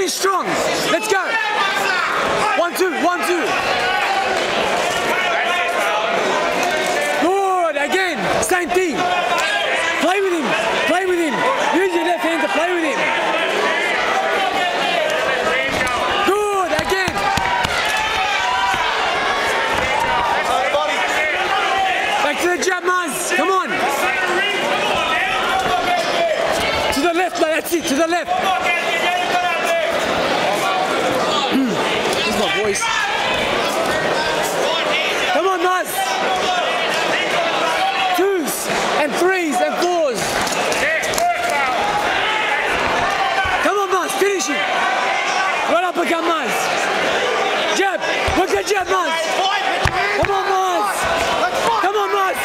Finish strong. Let's go. One, two, one, two. Good. Again. Same thing. Play with him. Play with him. Use your left hand to play with him. Good. Again. Back to the jab, Maz. Come on. To the left. That's it. To the left. Voice. Come on, Maz. Twos and threes and fours. Come on, Maz. Finish it. Right up again, Maz. Jab. Look at jab, Maz. Come on, Maz. Come on, Maz.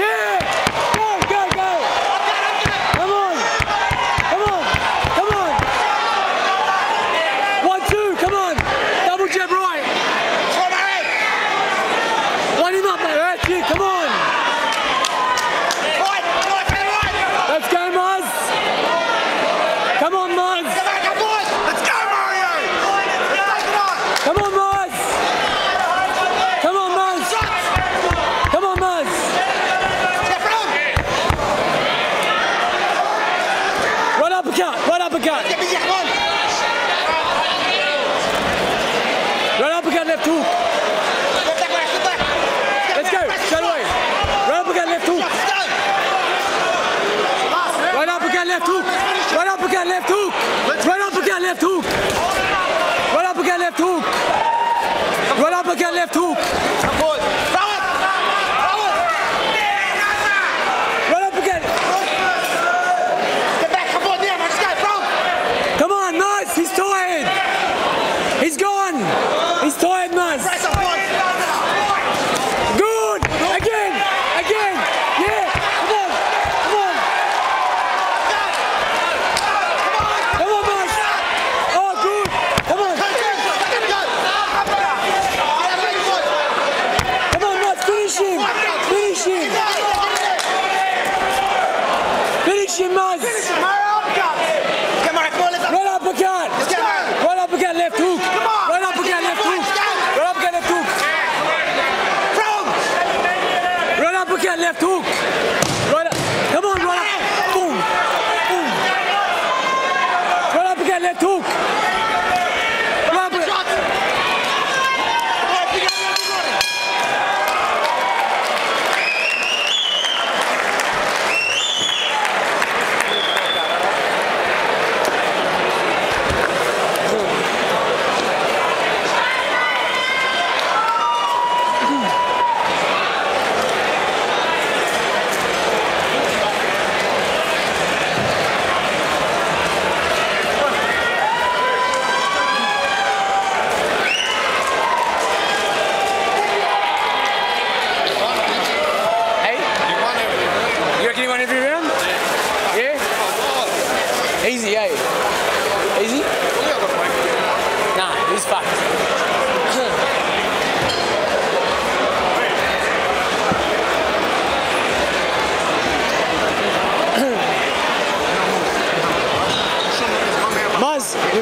Yeah. Go, go, go. Come on. Come on. Come on. One, two. Come on. Double jab right. Line him up, mate. That's it. Come on. Let's go, Maz. Come on, Maz. Come on, Maz. Come on, Maz. Come on, Maz. Right uppercut. Right uppercut. Right uppercut, left hook. Let's go. Straight away. Right uppercut, left hook. Right uppercut, left hook. Right uppercut, left hook. Right uppercut, left hook. Right uppercut, left hook. Right uppercut, left hook. Right uppercut. Come on, nice. He's tired. He's gone. He's tired, nice. Good. Again. Again. Yeah. Come on. Come on. Come on, nice. Oh, good. Come on. Come on, nice. Finish him. Finish him. Finish him, nice. Right uppercut. Right uppercut, left hook. Right uppercut, left hook. Right uppercut, left hook. Right uppercut, left hook. Right up. Come on, right up. Boom. Boom. Right uppercut, left hook. Right uppercut. Hey? You reckon you won every round? Yeah? Easy, eh? Easy? Nah, he's fucked.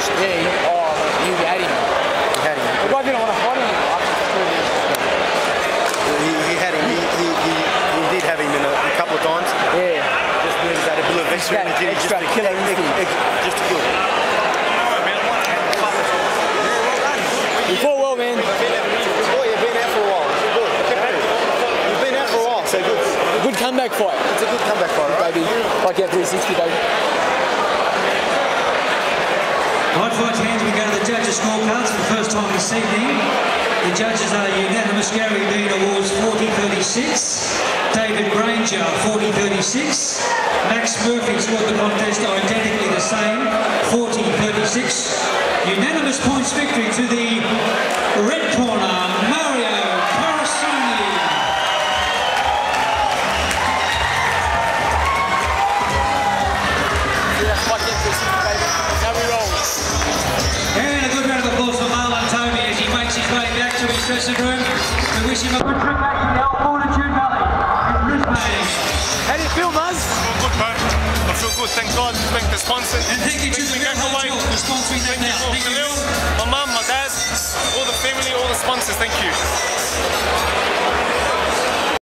Oh, couple of times. Yeah. Just needed that a bit of extra That energy. extra just to, killer ex- instinct. ex- just to kill. You fought well, man. Boy, you've been out for a while. You're good. You've been out for a while, so good. Good comeback fight, It's a good comeback fight, right? baby. Like you have 360, baby. Right fight hands, we go to the judges' scorecards for the first time this evening. The judges are unanimous. Gary Bean awards 40-36. David Granger 40-36. Max Murphy scored the contest identically the same, 40-36. Unanimous points victory to the dressing room. We wish him a good trip back to the old Fortitude Valley in Brisbane. How do you feel, Muzz? feel good, man. I feel good. Thank God. Thank the sponsors. And thank you to the Thank Red everyone. Hotel for sponsoring that now. Thank Thank you, you. my mum, my dad, all the family, all the sponsors. Thank you.